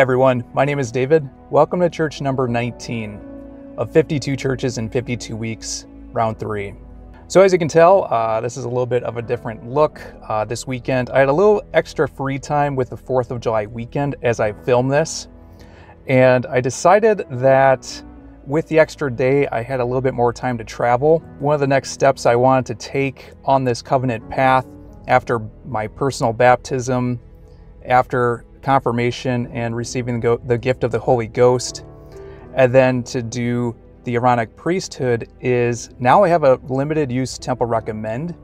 Everyone, my name is David. Welcome to church number 19 of 52 churches in 52 weeks, round three. So, as you can tell, uh, this is a little bit of a different look uh, this weekend. I had a little extra free time with the 4th of July weekend as I filmed this, and I decided that with the extra day, I had a little bit more time to travel. One of the next steps I wanted to take on this covenant path after my personal baptism, after confirmation and receiving the gift of the Holy Ghost. And then to do the Aaronic priesthood is now I have a limited use temple recommend.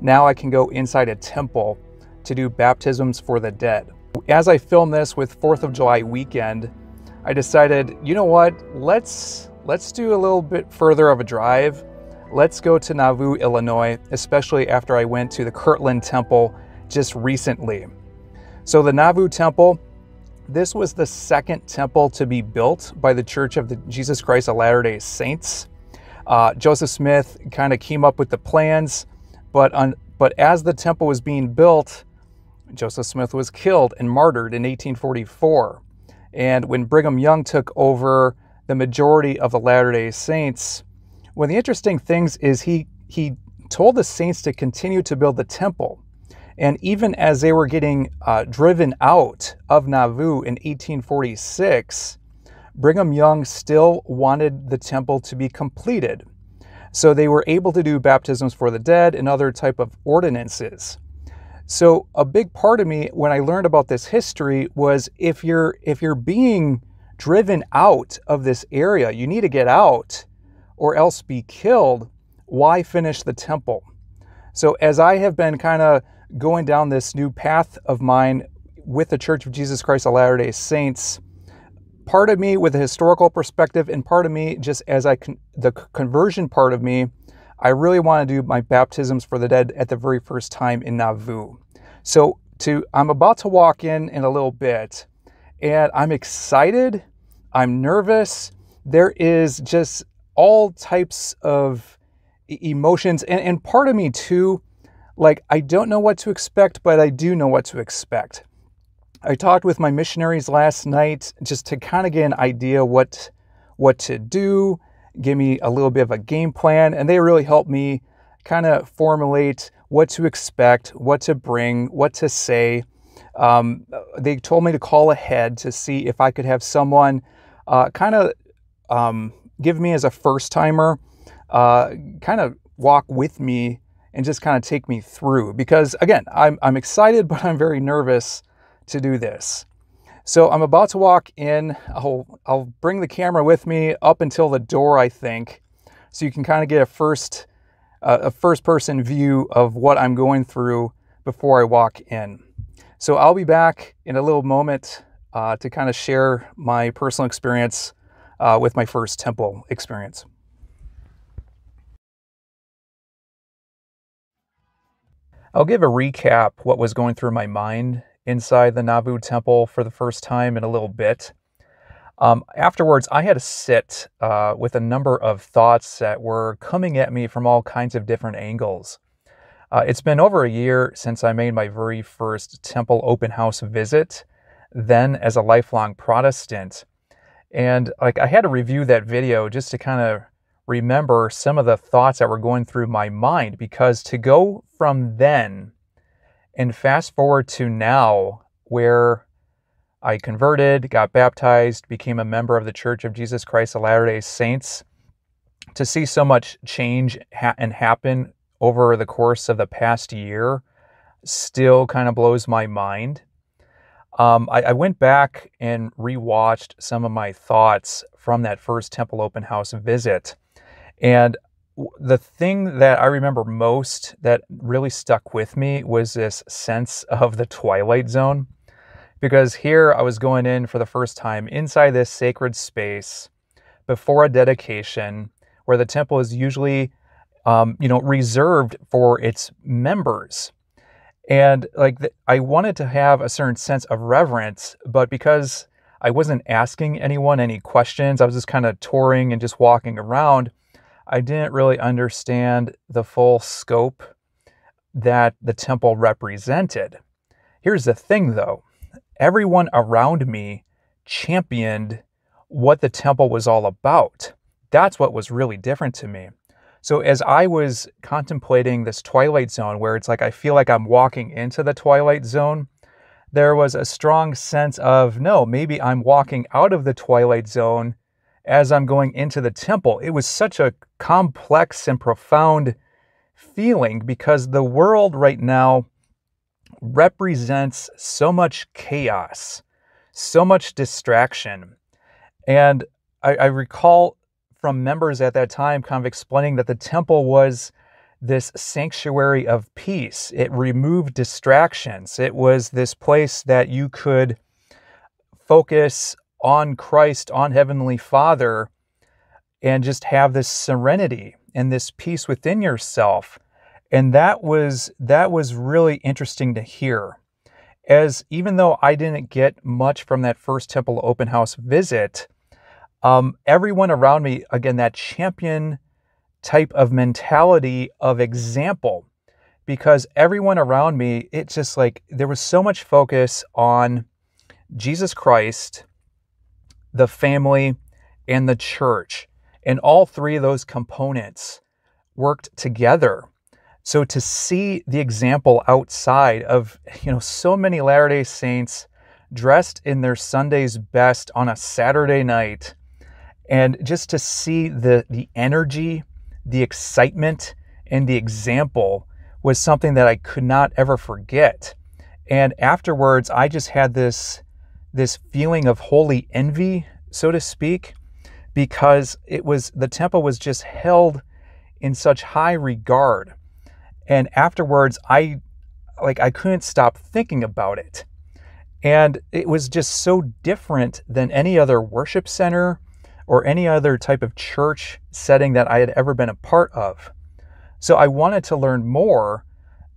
Now I can go inside a temple to do baptisms for the dead. As I film this with 4th of July weekend, I decided, you know what? Let's let's do a little bit further of a drive. Let's go to Nauvoo, Illinois, especially after I went to the Kirtland Temple just recently. So the Nauvoo Temple, this was the second temple to be built by the Church of the Jesus Christ of Latter-day Saints. Uh, Joseph Smith kind of came up with the plans, but on, but as the temple was being built, Joseph Smith was killed and martyred in 1844. And when Brigham Young took over the majority of the Latter-day Saints, one of the interesting things is he he told the saints to continue to build the temple. And even as they were getting uh, driven out of Nauvoo in 1846, Brigham Young still wanted the temple to be completed. So they were able to do baptisms for the dead and other type of ordinances. So a big part of me when I learned about this history was if you're if you're being driven out of this area, you need to get out or else be killed. Why finish the temple? So as I have been kind of going down this new path of mine with the Church of Jesus Christ of Latter day Saints, part of me with a historical perspective, and part of me just as I con- the conversion part of me, I really want to do my baptisms for the dead at the very first time in Nauvoo. So to I'm about to walk in in a little bit, and I'm excited. I'm nervous. There is just all types of emotions, and, and part of me too like, I don't know what to expect, but I do know what to expect. I talked with my missionaries last night just to kind of get an idea what what to do, give me a little bit of a game plan, and they really helped me kind of formulate what to expect, what to bring, what to say. Um, they told me to call ahead to see if I could have someone uh, kind of um, give me as a first timer, uh, kind of walk with me and just kind of take me through because again, I'm, I'm excited, but I'm very nervous to do this. So I'm about to walk in. I'll, I'll bring the camera with me up until the door, I think, so you can kind of get a first, uh, a first person view of what I'm going through before I walk in. So I'll be back in a little moment uh, to kind of share my personal experience uh, with my first temple experience. I'll give a recap what was going through my mind inside the Nauvoo temple for the first time in a little bit. Um, afterwards, I had to sit uh, with a number of thoughts that were coming at me from all kinds of different angles. Uh, it's been over a year since I made my very first temple open house visit, then as a lifelong Protestant. And like I had to review that video just to kind of remember some of the thoughts that were going through my mind because to go from then and fast forward to now, where I converted, got baptized, became a member of the Church of Jesus Christ of Latter day Saints, to see so much change ha- and happen over the course of the past year still kind of blows my mind. Um, I, I, went back and rewatched some of my thoughts from that first Temple Open House visit. And the thing that I remember most that really stuck with me was this sense of the twilight zone. Because here I was going in for the first time inside this sacred space before a dedication where the temple is usually, um, you know, reserved for its members. And like the, I wanted to have a certain sense of reverence, but because I wasn't asking anyone any questions, I was just kind of touring and just walking around I didn't really understand the full scope that the temple represented. Here's the thing though everyone around me championed what the temple was all about. That's what was really different to me. So, as I was contemplating this twilight zone, where it's like I feel like I'm walking into the twilight zone, there was a strong sense of no, maybe I'm walking out of the twilight zone as I'm going into the temple. It was such a complex and profound feeling because the world right now represents so much chaos, so much distraction. And I, I, recall from members at that time kind of explaining that the temple was this sanctuary of peace. It removed distractions. It was this place that you could focus on Christ, on Heavenly Father, and just have this serenity and this peace within yourself. And that was that was really interesting to hear. As even though I didn't get much from that first temple open house visit, um, everyone around me, again, that champion type of mentality of example, because everyone around me, it's just like there was so much focus on Jesus Christ the family, and the church. And all three of those components worked together. So to see the example outside of, you know, so many Latter-day Saints dressed in their Sunday's best on a Saturday night and just to see the the energy, the excitement and the example was something that I could not ever forget. And afterwards I just had this this feeling of holy envy, so to speak, because it was the temple was just held in such high regard. And afterwards, I like I couldn't stop thinking about it. And it was just so different than any other worship center or any other type of church setting that I had ever been a part of. So I wanted to learn more.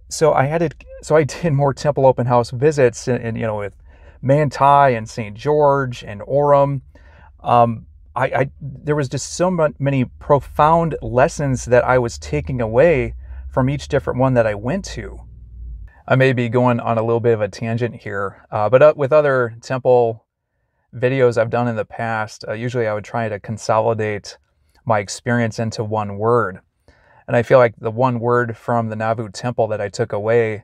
So I had to so I did more temple open house visits and, and you know with Manti and St. George and Orem. Um, I, I, there was just so many profound lessons that I was taking away from each different one that I went to. I may be going on a little bit of a tangent here, uh, but uh, with other temple videos I've done in the past, uh, usually I would try to consolidate my experience into one word. And I feel like the one word from the Nauvoo temple that I took away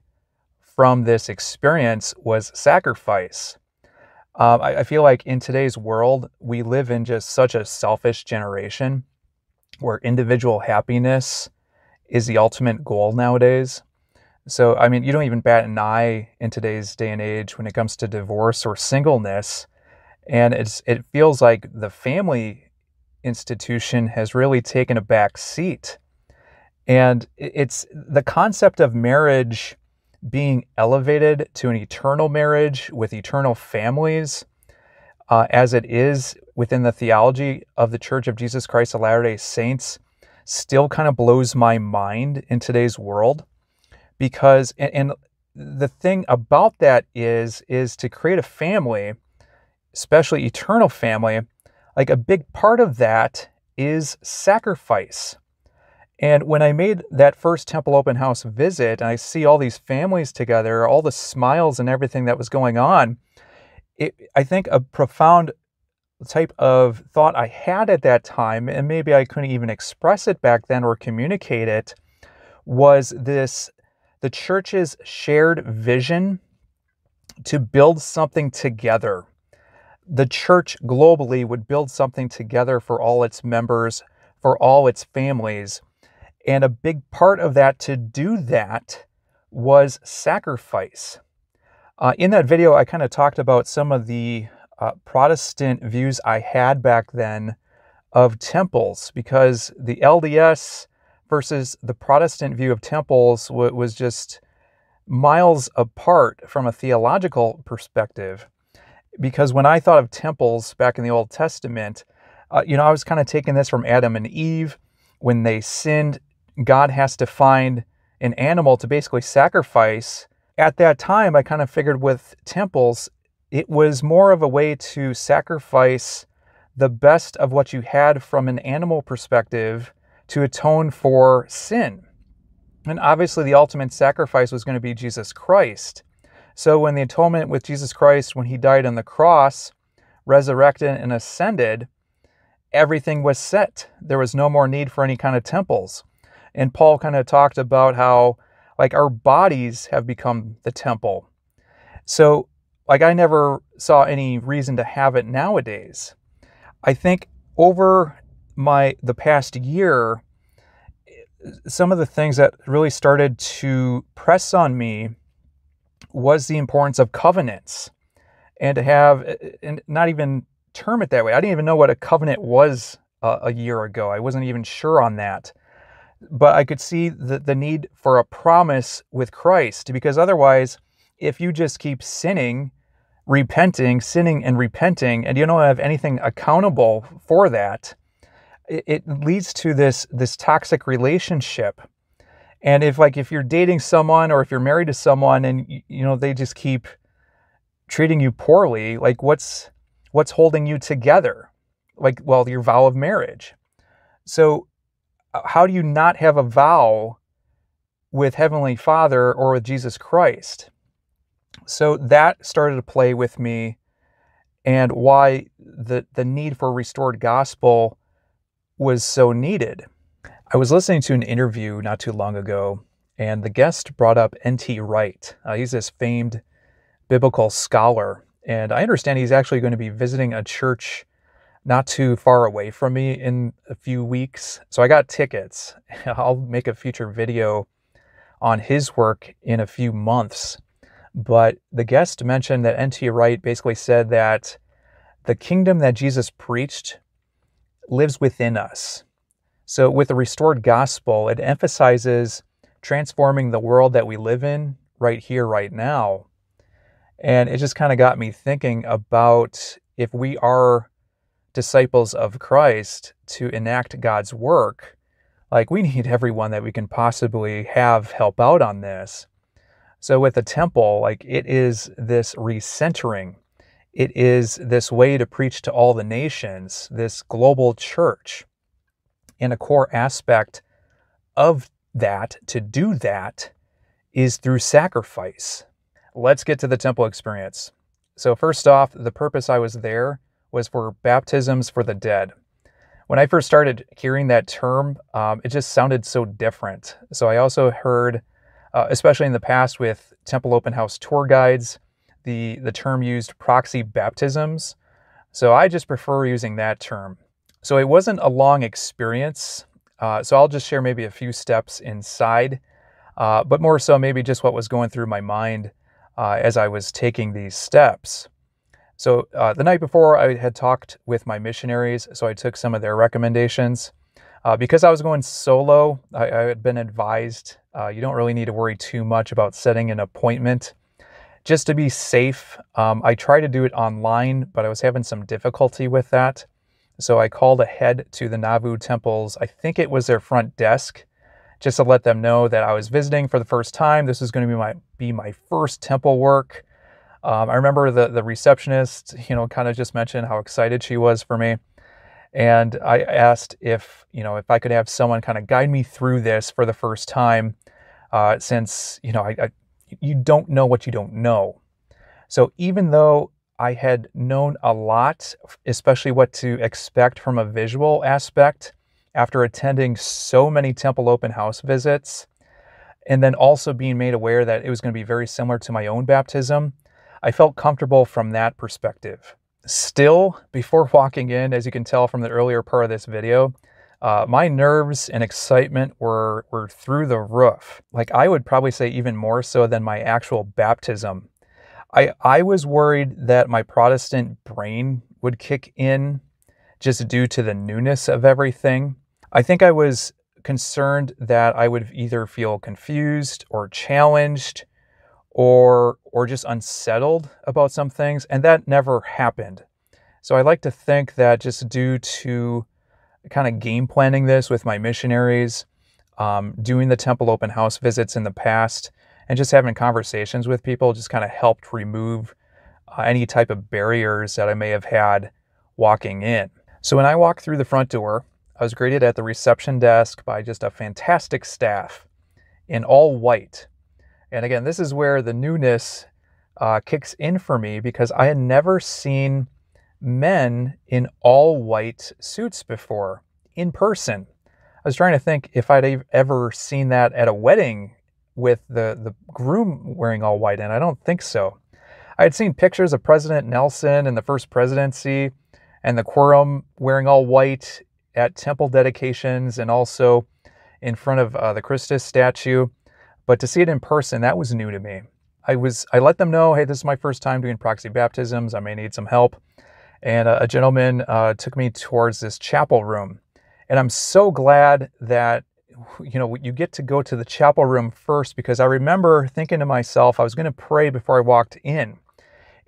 from this experience was sacrifice. Um, I, I feel like in today's world, we live in just such a selfish generation where individual happiness is the ultimate goal nowadays. So, I mean, you don't even bat an eye in today's day and age when it comes to divorce or singleness. And it's it feels like the family institution has really taken a back seat. And it's the concept of marriage being elevated to an eternal marriage with eternal families, uh, as it is within the theology of the Church of Jesus Christ of Latter day Saints, still kind of blows my mind in today's world. Because, and, and the thing about that is, is to create a family, especially eternal family, like a big part of that is sacrifice. And when I made that first Temple Open House visit, and I see all these families together, all the smiles and everything that was going on, it, I think a profound type of thought I had at that time, and maybe I couldn't even express it back then or communicate it, was this the church's shared vision to build something together. The church globally would build something together for all its members, for all its families and a big part of that to do that was sacrifice. Uh, in that video, I kind of talked about some of the uh, Protestant views I had back then of temples because the LDS versus the Protestant view of temples w- was just miles apart from a theological perspective. Because when I thought of temples back in the Old Testament, uh, you know, I was kind of taking this from Adam and Eve when they sinned God has to find an animal to basically sacrifice. At that time, I kind of figured with temples, it was more of a way to sacrifice the best of what you had from an animal perspective to atone for sin. And obviously, the ultimate sacrifice was going to be Jesus Christ. So, when the atonement with Jesus Christ, when he died on the cross, resurrected and ascended, everything was set. There was no more need for any kind of temples. And Paul kind of talked about how, like, our bodies have become the temple. So, like, I never saw any reason to have it nowadays. I think over my the past year, some of the things that really started to press on me was the importance of covenants and to have and not even term it that way. I didn't even know what a covenant was uh, a year ago. I wasn't even sure on that. But I could see the, the need for a promise with Christ because otherwise, if you just keep sinning, repenting, sinning and repenting, and you don't have anything accountable for that, it, it leads to this this toxic relationship. And if like if you're dating someone or if you're married to someone and you know they just keep treating you poorly, like what's what's holding you together? Like well, your vow of marriage. So how do you not have a vow with Heavenly Father or with Jesus Christ? So that started to play with me and why the the need for restored gospel was so needed. I was listening to an interview not too long ago, and the guest brought up N.T. Wright. Uh, he's this famed biblical scholar, and I understand he's actually going to be visiting a church not too far away from me in a few weeks. So I got tickets. I'll make a future video on his work in a few months. But the guest mentioned that N.T. Wright basically said that the kingdom that Jesus preached lives within us. So, with the restored gospel, it emphasizes transforming the world that we live in right here, right now. And it just kind of got me thinking about if we are disciples of Christ to enact God's work, like we need everyone that we can possibly have help out on this. So with the temple, like it is this recentering. It is this way to preach to all the nations, this global church. And a core aspect of that, to do that, is through sacrifice. Let's get to the temple experience. So, first off, the purpose I was there was for baptisms for the dead. When I first started hearing that term, um, it just sounded so different. So, I also heard uh, especially in the past with temple open house tour guides, the, the term used proxy baptisms. So I just prefer using that term. So it wasn't a long experience. Uh, so I'll just share maybe a few steps inside, uh, but more so maybe just what was going through my mind uh, as I was taking these steps. So uh, the night before, I had talked with my missionaries, so I took some of their recommendations. Uh, because I was going solo, I, I had been advised uh, you don't really need to worry too much about setting an appointment. Just to be safe, um, I tried to do it online, but I was having some difficulty with that. So I called ahead to the Nauvoo temples. I think it was their front desk, just to let them know that I was visiting for the first time. This was going to be my be my first temple work. Um, I remember the the receptionist, you know, kind of just mentioned how excited she was for me. And I asked if, you know, if I could have someone kind of guide me through this for the first time, uh, since, you know, I, I, you don't know what you don't know. So even though I had known a lot, especially what to expect from a visual aspect after attending so many temple open house visits, and then also being made aware that it was going to be very similar to my own baptism, I felt comfortable from that perspective. Still, before walking in, as you can tell from the earlier part of this video, uh, my nerves and excitement were, were through the roof. Like I would probably say even more so than my actual baptism. I, I was worried that my Protestant brain would kick in just due to the newness of everything. I think I was concerned that I would either feel confused or challenged or or just unsettled about some things and that never happened. So i like to think that just due to kind of game planning this with my missionaries um, doing the temple open house visits in the past and just having conversations with people just kind of helped remove uh, any type of barriers that i may have had walking in. So when i walked through the front door i was greeted at the reception desk by just a fantastic staff in all white and again, this is where the newness uh, kicks in for me because I had never seen men in all white suits before in person. I was trying to think if I'd ever seen that at a wedding with the, the groom wearing all white, and I don't think so. I had seen pictures of President Nelson and the first presidency and the quorum wearing all white at temple dedications and also in front of uh, the Christus statue. But to see it in person, that was new to me. I was I let them know, hey, this is my first time doing proxy baptisms. I may need some help. And a, a gentleman uh, took me towards this chapel room, and I'm so glad that you know you get to go to the chapel room first because I remember thinking to myself, I was going to pray before I walked in,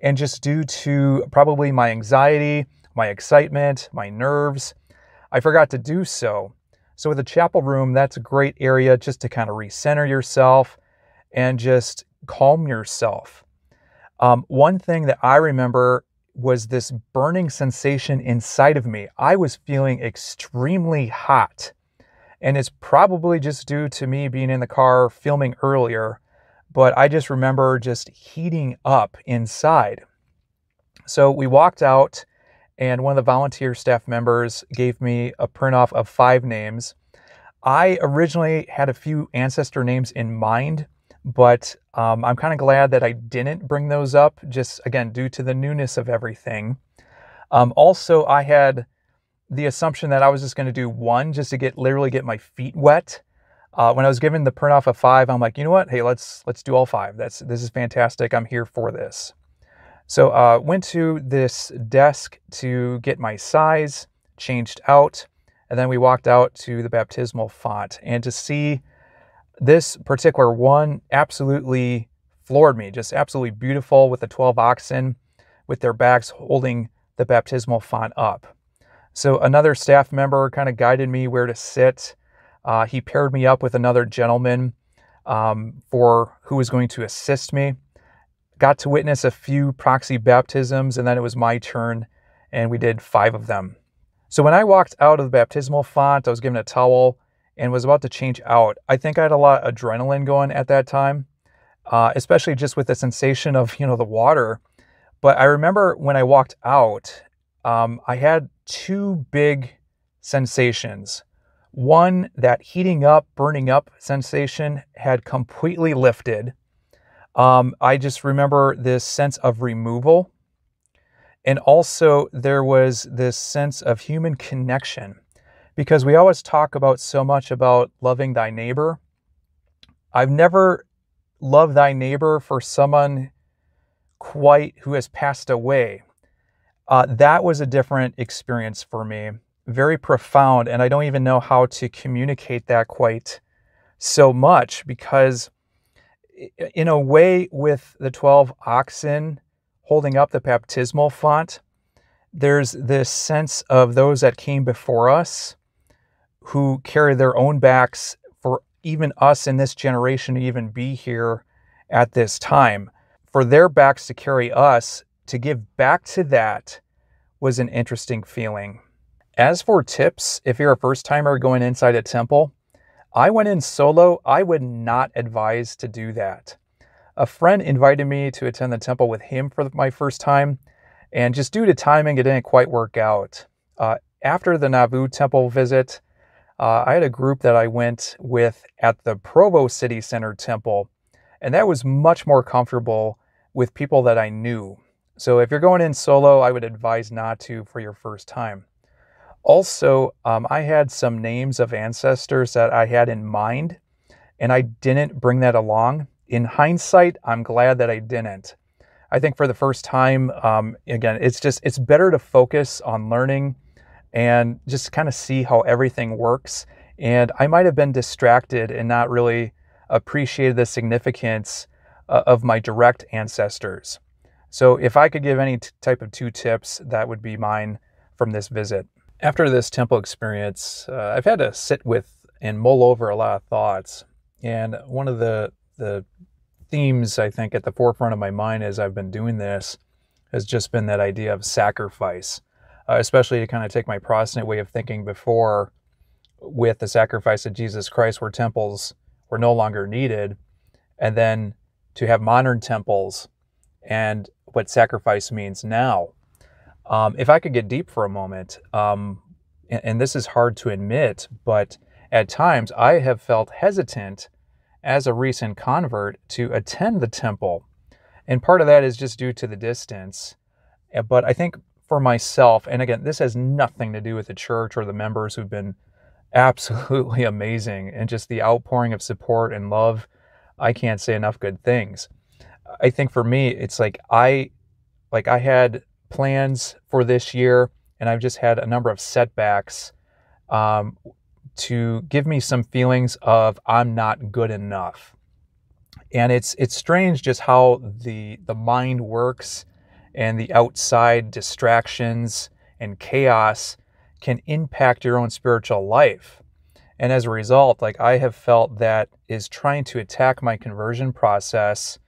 and just due to probably my anxiety, my excitement, my nerves, I forgot to do so. So with the chapel room, that's a great area just to kind of recenter yourself and just calm yourself. Um, one thing that I remember was this burning sensation inside of me. I was feeling extremely hot. And it's probably just due to me being in the car filming earlier, but I just remember just heating up inside. So we walked out, and one of the volunteer staff members gave me a print off of five names. I originally had a few ancestor names in mind, but um, I'm kind of glad that I didn't bring those up, just again, due to the newness of everything. Um, also, I had the assumption that I was just going to do one just to get literally get my feet wet. Uh, when I was given the print off of five, I'm like, you know what? Hey, let's let's do all five. That's this is fantastic. I'm here for this. So uh, went to this desk to get my size changed out, and then we walked out to the baptismal font and to see this particular one absolutely floored me. Just absolutely beautiful with the 12 oxen with their backs holding the baptismal font up. So another staff member kind of guided me where to sit. Uh, he paired me up with another gentleman um, for who was going to assist me. Got to witness a few proxy baptisms, and then it was my turn, and we did five of them. So when I walked out of the baptismal font, I was given a towel and was about to change out. I think I had a lot of adrenaline going at that time, uh, especially just with the sensation of you know the water. But I remember when I walked out, um, I had two big sensations. One, that heating up, burning up sensation had completely lifted. Um, I just remember this sense of removal. And also, there was this sense of human connection because we always talk about so much about loving thy neighbor. I've never loved thy neighbor for someone quite who has passed away. Uh, that was a different experience for me, very profound. And I don't even know how to communicate that quite so much because, in a way, with the 12 oxen holding up the baptismal font, there's this sense of those that came before us who carry their own backs for even us in this generation to even be here at this time. For their backs to carry us, to give back to that was an interesting feeling. As for tips, if you're a first timer going inside a temple, I went in solo. I would not advise to do that. A friend invited me to attend the temple with him for my first time, and just due to timing, it didn't quite work out. Uh, after the Nauvoo temple visit, uh, I had a group that I went with at the Provo City Center Temple, and that was much more comfortable with people that I knew. So if you're going in solo, I would advise not to for your first time. Also, um, I had some names of ancestors that I had in mind, and I didn't bring that along. In hindsight, I'm glad that I didn't. I think for the first time, um, again, it's just it's better to focus on learning and just kind of see how everything works. And I might have been distracted and not really appreciated the significance uh, of my direct ancestors. So, if I could give any t- type of two tips, that would be mine from this visit. After this temple experience, uh, I've had to sit with and mull over a lot of thoughts. And one of the, the themes I think at the forefront of my mind as I've been doing this has just been that idea of sacrifice uh, especially to kind of take my Protestant way of thinking before with the sacrifice of Jesus Christ, where temples were no longer needed, and then to have modern temples and what sacrifice means now. Um, if I could get deep for a moment, um, and, and this is hard to admit, but at times I have felt hesitant as a recent convert to attend the temple. And part of that is just due to the distance. Uh, but I think for myself, and again, this has nothing to do with the church or the members who've been absolutely amazing and just the outpouring of support and love. I can't say enough good things. I think for me, it's like I like I had plans for this year and I've just had a number of setbacks um, to give me some feelings of I'm not good enough. And it's it's strange just how the the mind works and the outside distractions and chaos can impact your own spiritual life. And as a result, like I have felt that is trying to attack my conversion process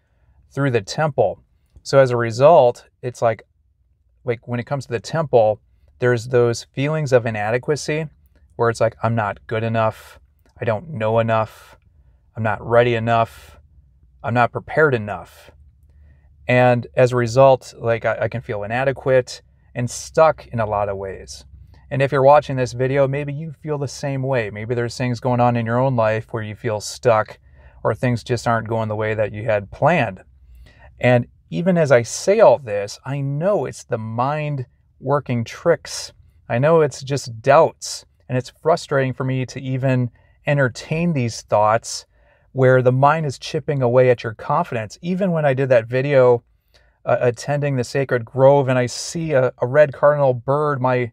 through the temple. So as a result, it's like like when it comes to the temple, there's those feelings of inadequacy where it's like I'm not good enough, I don't know enough, I'm not ready enough, I'm not prepared enough. And as a result, like I, I, can feel inadequate and stuck in a lot of ways. And if you're watching this video, maybe you feel the same way. Maybe there's things going on in your own life where you feel stuck or things just aren't going the way that you had planned. And even as I say all this, I know it's the mind working tricks. I know it's just doubts. And it's frustrating for me to even entertain these thoughts where the mind is chipping away at your confidence. Even when I did that video uh, attending the sacred grove and I see a, a, red cardinal bird, my,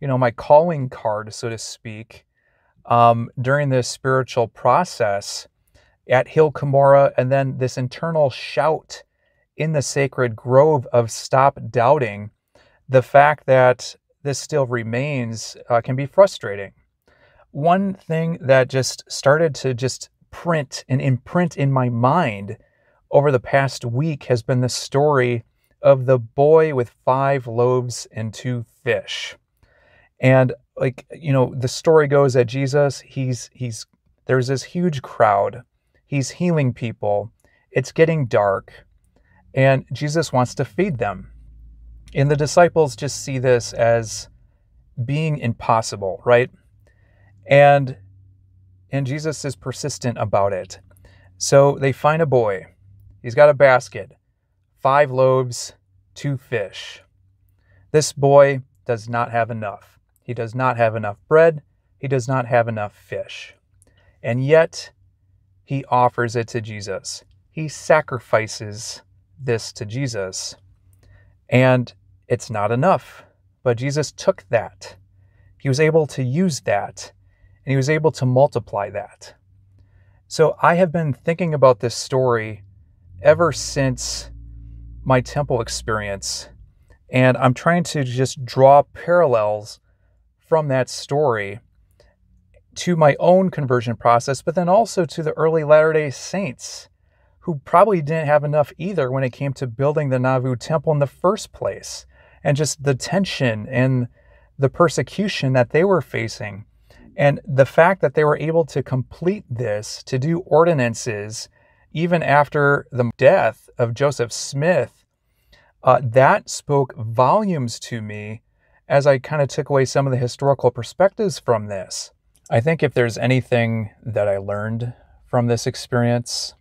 you know, my calling card, so to speak, um, during this spiritual process at Hill Cumorah, and then this internal shout in the sacred grove of stop doubting, the fact that this still remains uh, can be frustrating. One thing that just started to just print and imprint in my mind over the past week has been the story of the boy with five loaves and two fish. And like, you know, the story goes that Jesus, he's he's there's this huge crowd. He's healing people. It's getting dark. And Jesus wants to feed them. And the disciples just see this as being impossible, right? And and Jesus is persistent about it. So they find a boy. He's got a basket, five loaves, two fish. This boy does not have enough. He does not have enough bread. He does not have enough fish. And yet, he offers it to Jesus. He sacrifices this to Jesus. And it's not enough. But Jesus took that. He was able to use that and he was able to multiply that. So I have been thinking about this story ever since my temple experience, and I'm trying to just draw parallels from that story to my own conversion process, but then also to the early Latter day Saints who probably didn't have enough either when it came to building the Nauvoo temple in the first place, and just the tension and the persecution that they were facing. And the fact that they were able to complete this, to do ordinances, even after the death of Joseph Smith, uh, that spoke volumes to me as I kind of took away some of the historical perspectives from this. I think if there's anything that I learned from this experience,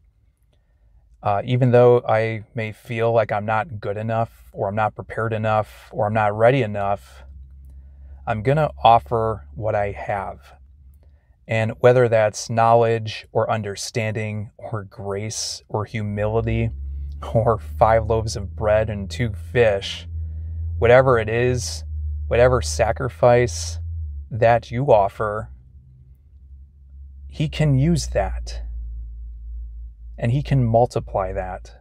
uh, even though I may feel like I'm not good enough, or I'm not prepared enough, or I'm not ready enough, I'm going to offer what I have. And whether that's knowledge or understanding or grace or humility or five loaves of bread and two fish, whatever it is, whatever sacrifice that you offer, He can use that and He can multiply that